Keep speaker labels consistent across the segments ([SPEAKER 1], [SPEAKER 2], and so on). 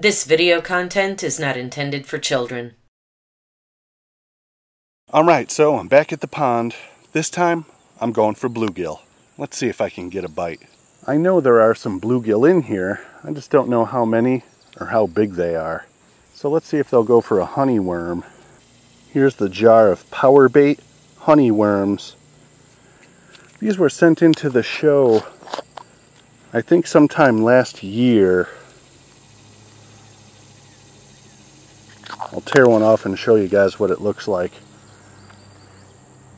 [SPEAKER 1] This video content is not intended for children.
[SPEAKER 2] Alright, so I'm back at the pond. This time, I'm going for bluegill. Let's see if I can get a bite. I know there are some bluegill in here. I just don't know how many or how big they are. So let's see if they'll go for a honey worm. Here's the jar of power bait honey worms. These were sent into the show, I think sometime last year. I'll tear one off and show you guys what it looks like.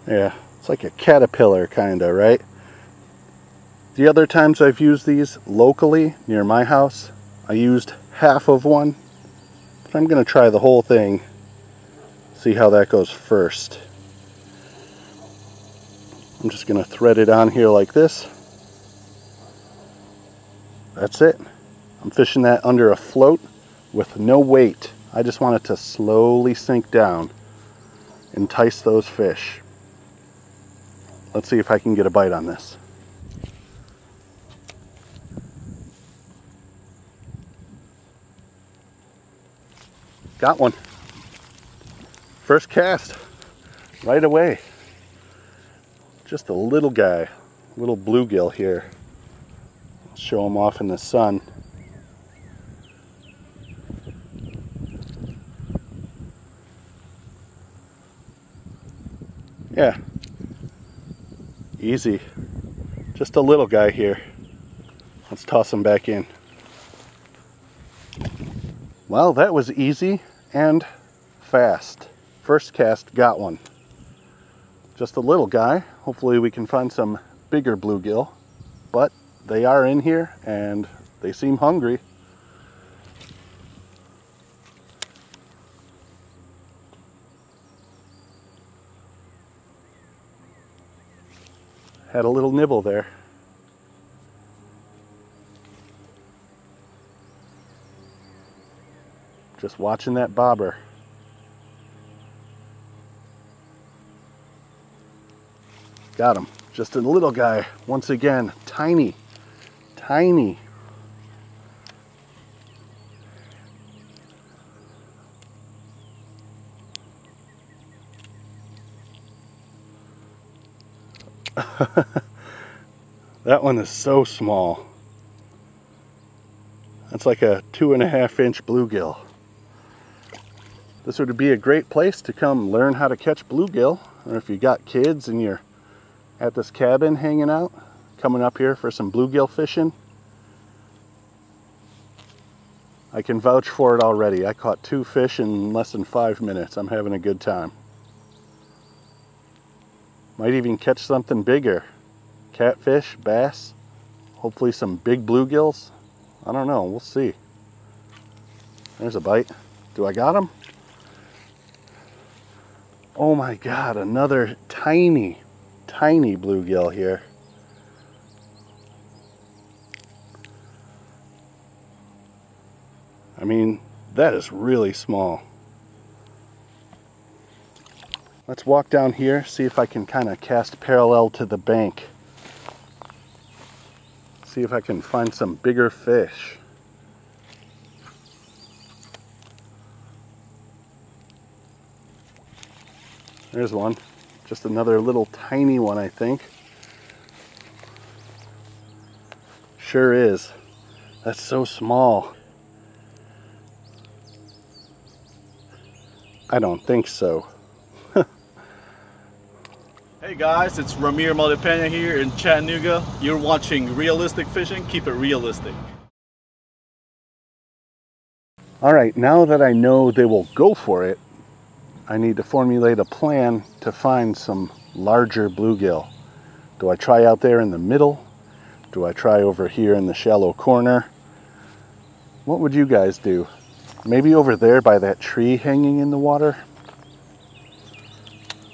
[SPEAKER 2] Yeah, it's like a caterpillar kind of, right? The other times I've used these locally near my house, I used half of one. But I'm going to try the whole thing, see how that goes first. I'm just going to thread it on here like this. That's it. I'm fishing that under a float with no weight. I just want it to slowly sink down, entice those fish. Let's see if I can get a bite on this. Got one. First cast, right away. Just a little guy, little bluegill here. Show him off in the sun. Yeah, easy. Just a little guy here. Let's toss him back in. Well, that was easy and fast. First cast got one. Just a little guy. Hopefully we can find some bigger bluegill. But they are in here and they seem hungry. Had a little nibble there. Just watching that bobber. Got him. Just a little guy. Once again, tiny, tiny. that one is so small. That's like a two and a half inch bluegill. This would be a great place to come learn how to catch bluegill, or if you got kids and you're at this cabin hanging out, coming up here for some bluegill fishing. I can vouch for it already. I caught two fish in less than five minutes. I'm having a good time. Might even catch something bigger. Catfish, bass, hopefully some big bluegills. I don't know, we'll see. There's a bite. Do I got him? Oh my God, another tiny, tiny bluegill here. I mean, that is really small. Let's walk down here, see if I can kind of cast parallel to the bank. See if I can find some bigger fish. There's one. Just another little tiny one, I think. Sure is. That's so small. I don't think so.
[SPEAKER 3] Hey guys, it's Ramir Malipena here in Chattanooga. You're watching Realistic Fishing. Keep it realistic.
[SPEAKER 2] All right, now that I know they will go for it, I need to formulate a plan to find some larger bluegill. Do I try out there in the middle? Do I try over here in the shallow corner? What would you guys do? Maybe over there by that tree hanging in the water?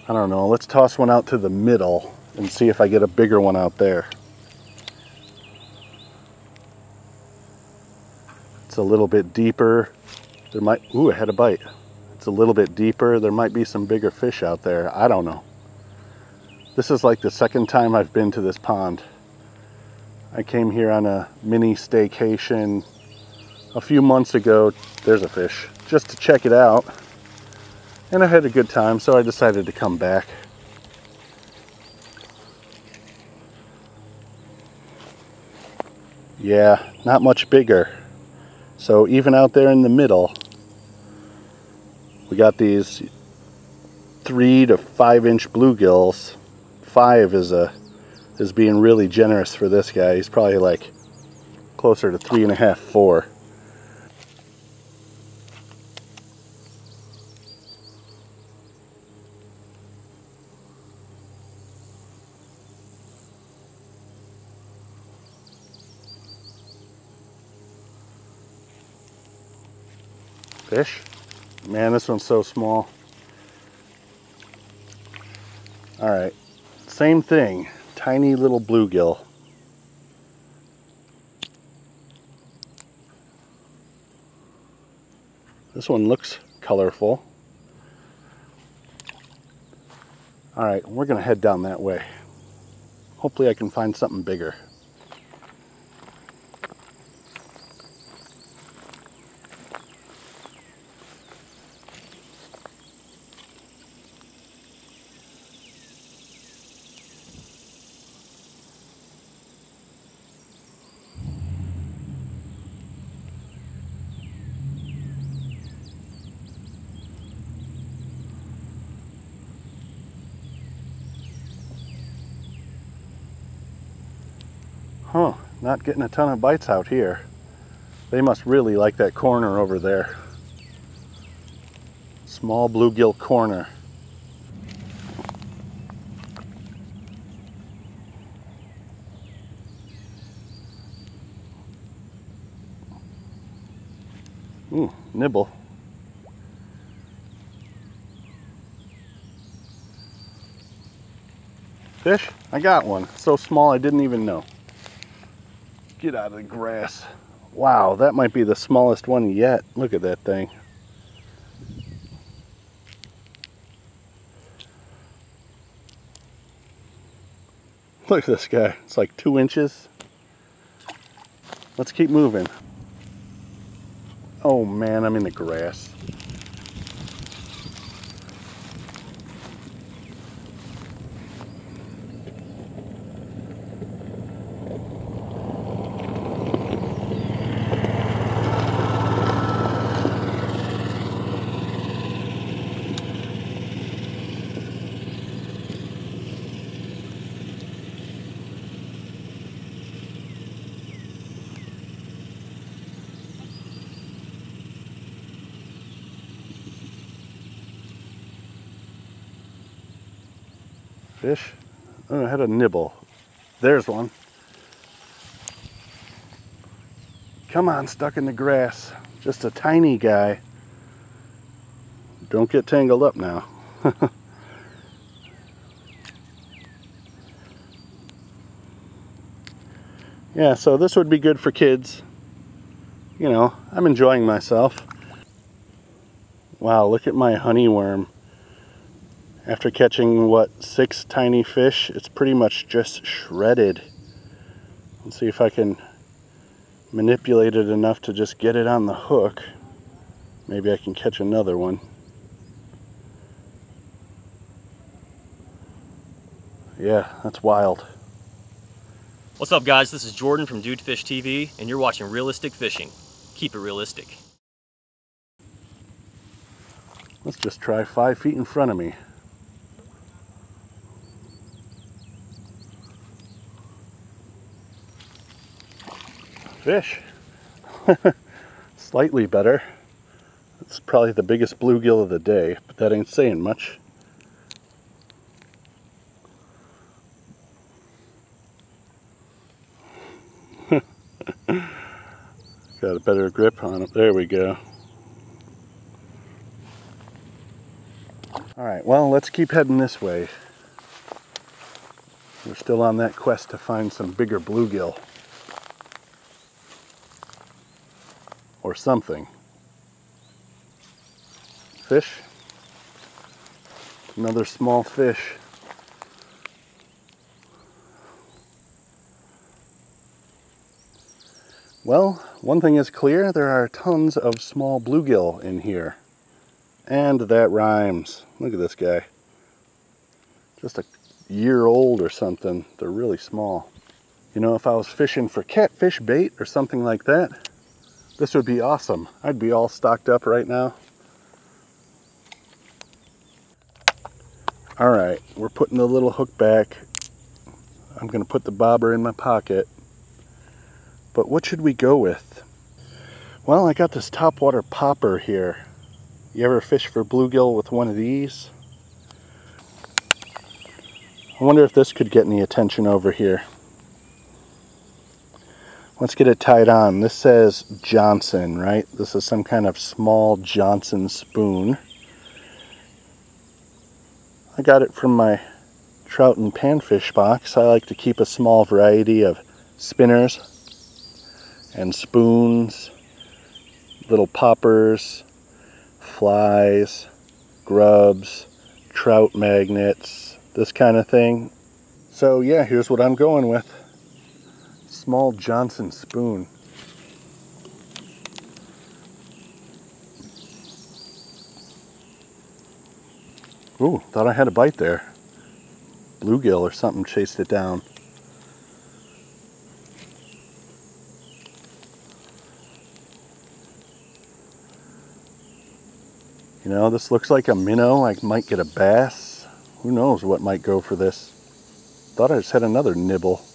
[SPEAKER 2] I don't know. Let's toss one out to the middle and see if I get a bigger one out there. It's a little bit deeper. There might, ooh, I had a bite It's a little bit deeper, there might be some bigger fish out there. I don't know. This is like the second time I've been to this pond. I came here on a mini staycation a few months ago, there's a fish, just to check it out. And I had a good time, so I decided to come back. Yeah, not much bigger. So even out there in the middle, we got these three to five inch bluegills. Five is a is being really generous for this guy. He's probably like closer to three and a half, four. Fish? Man, this one's so small. All right, same thing, tiny little bluegill. This one looks colorful. All right, we're gonna head down that way. Hopefully I can find something bigger. Not getting a ton of bites out here. They must really like that corner over there. Small bluegill corner. Ooh, nibble. Fish? I got one. So small I didn't even know. Get out of the grass. Wow, that might be the smallest one yet. Look at that thing. Look at this guy. It's like two inches. Let's keep moving. Oh man, I'm in the grass. Fish? Oh, I had a nibble. There's one. Come on, stuck in the grass. Just a tiny guy. Don't get tangled up now. yeah, so this would be good for kids. You know, I'm enjoying myself. Wow, look at my honey worm. After catching, what, six tiny fish, it's pretty much just shredded. Let's see if I can manipulate it enough to just get it on the hook. Maybe I can catch another one. Yeah, that's wild.
[SPEAKER 4] What's up guys, this is Jordan from Dude Fish TV and you're watching Realistic Fishing. Keep it realistic.
[SPEAKER 2] Let's just try five feet in front of me. Fish. Slightly better. It's probably the biggest bluegill of the day, but that ain't saying much. Got a better grip on it. There we go. All right, well, let's keep heading this way. We're still on that quest to find some bigger bluegill. Or something. Fish. Another small fish. Well, one thing is clear, there are tons of small bluegill in here. And that rhymes. Look at this guy. Just a year old or something. They're really small. You know, if I was fishing for catfish bait or something like that, this would be awesome. I'd be all stocked up right now. All right, we're putting the little hook back. I'm gonna put the bobber in my pocket. But what should we go with? Well, I got this topwater popper here. You ever fish for bluegill with one of these? I wonder if this could get any attention over here. Let's get it tied on. This says Johnson, right? This is some kind of small Johnson spoon. I got it from my trout and panfish box. I like to keep a small variety of spinners and spoons, little poppers, flies, grubs, trout magnets, this kind of thing. So yeah, here's what I'm going with small Johnson spoon. Ooh, thought I had a bite there. Bluegill or something chased it down. You know, this looks like a minnow. I might get a bass. Who knows what might go for this. Thought I just had another nibble.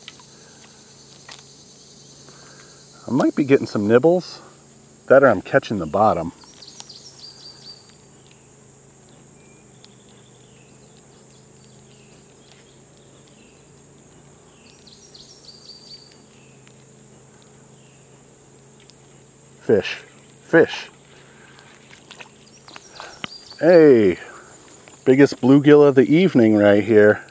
[SPEAKER 2] I might be getting some nibbles. That I'm catching the bottom. Fish. Fish. Hey, biggest bluegill of the evening right here.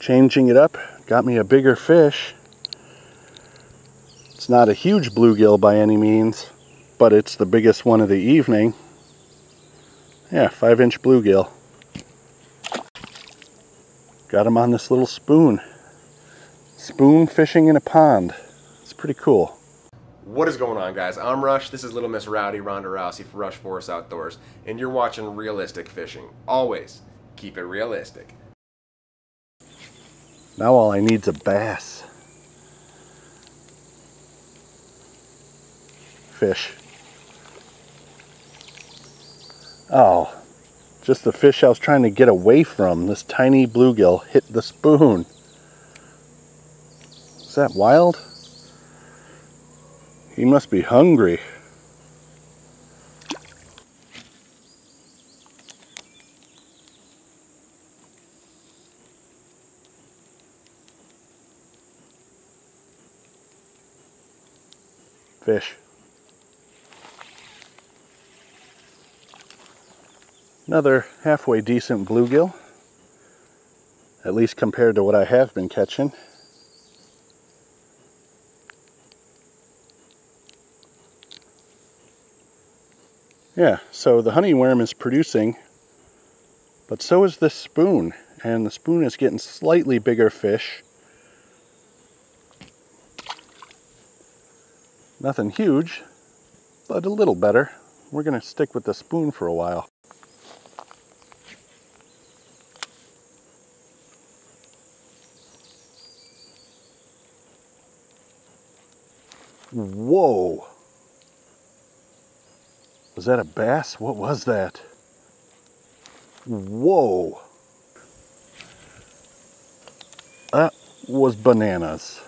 [SPEAKER 2] Changing it up, got me a bigger fish. It's not a huge bluegill by any means, but it's the biggest one of the evening. Yeah, five inch bluegill. Got him on this little spoon. Spoon fishing in a pond. It's pretty cool.
[SPEAKER 5] What is going on, guys? I'm Rush. This is Little Miss Rowdy Ronda Rousey for Rush Forest Outdoors, and you're watching Realistic Fishing. Always keep it realistic.
[SPEAKER 2] Now all I need's a bass. Fish. Oh, just the fish I was trying to get away from. This tiny bluegill hit the spoon. Is that wild? He must be hungry. Fish. Another halfway decent bluegill, at least compared to what I have been catching. Yeah, so the honey worm is producing, but so is this spoon. And the spoon is getting slightly bigger fish. Nothing huge, but a little better. We're going to stick with the spoon for a while. Whoa! Was that a bass? What was that? Whoa! That was bananas.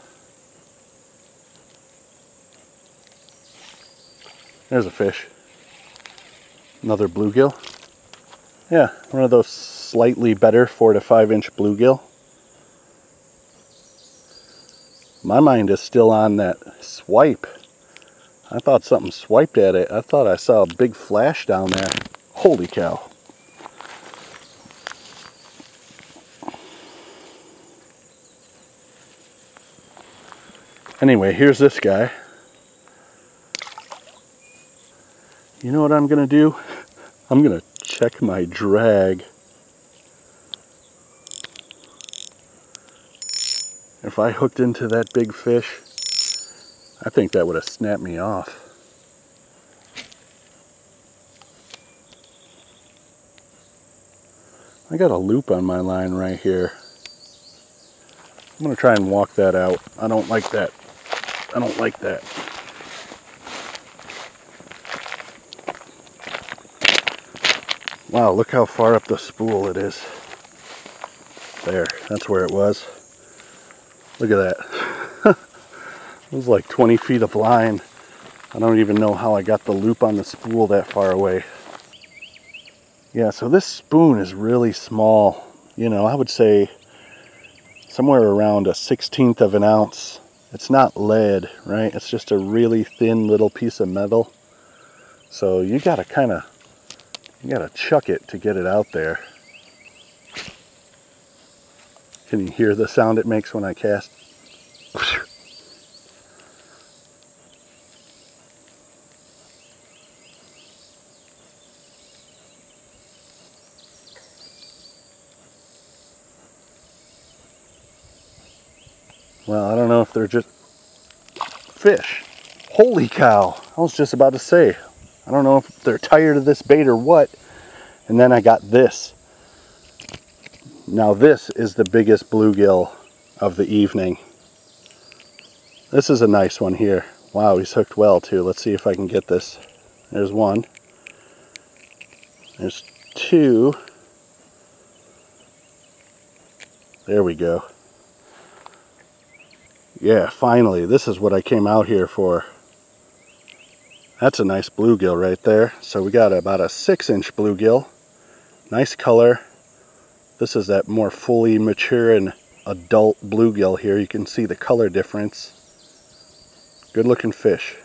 [SPEAKER 2] There's a fish. Another bluegill. Yeah, one of those slightly better four to five inch bluegill. My mind is still on that swipe. I thought something swiped at it. I thought I saw a big flash down there. Holy cow. Anyway, here's this guy. You know what I'm going to do? I'm going to check my drag. If I hooked into that big fish, I think that would have snapped me off. I got a loop on my line right here. I'm gonna try and walk that out. I don't like that. I don't like that. Wow, look how far up the spool it is. There, that's where it was. Look at that. it was like 20 feet of line. I don't even know how I got the loop on the spool that far away. Yeah, so this spoon is really small. You know, I would say somewhere around a 16th of an ounce. It's not lead, right? It's just a really thin little piece of metal. So you gotta kind of, you gotta chuck it to get it out there. Can you hear the sound it makes when I cast? Well, I don't know if they're just fish. Holy cow. I was just about to say. I don't know if they're tired of this bait or what. And then I got this. Now this is the biggest bluegill of the evening. This is a nice one here. Wow, he's hooked well too. Let's see if I can get this. There's one. There's two. There we go. Yeah, finally, this is what I came out here for. That's a nice bluegill right there. So we got about a six inch bluegill. Nice color. This is that more fully mature and adult bluegill here. You can see the color difference. Good looking fish.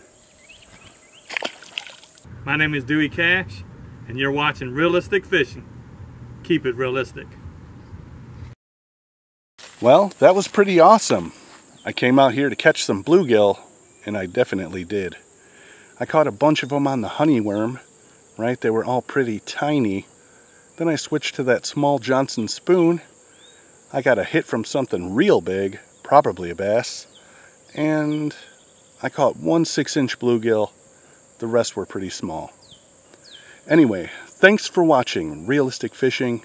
[SPEAKER 6] My name is Dewey Cash, and you're watching Realistic Fishing. Keep it realistic.
[SPEAKER 2] Well, that was pretty awesome. I came out here to catch some bluegill, and I definitely did. I caught a bunch of them on the honeyworm, right? They were all pretty tiny. Then I switched to that small Johnson spoon. I got a hit from something real big, probably a bass, and I caught one six inch bluegill. The rest were pretty small. Anyway, thanks for watching Realistic Fishing.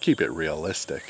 [SPEAKER 2] Keep it realistic.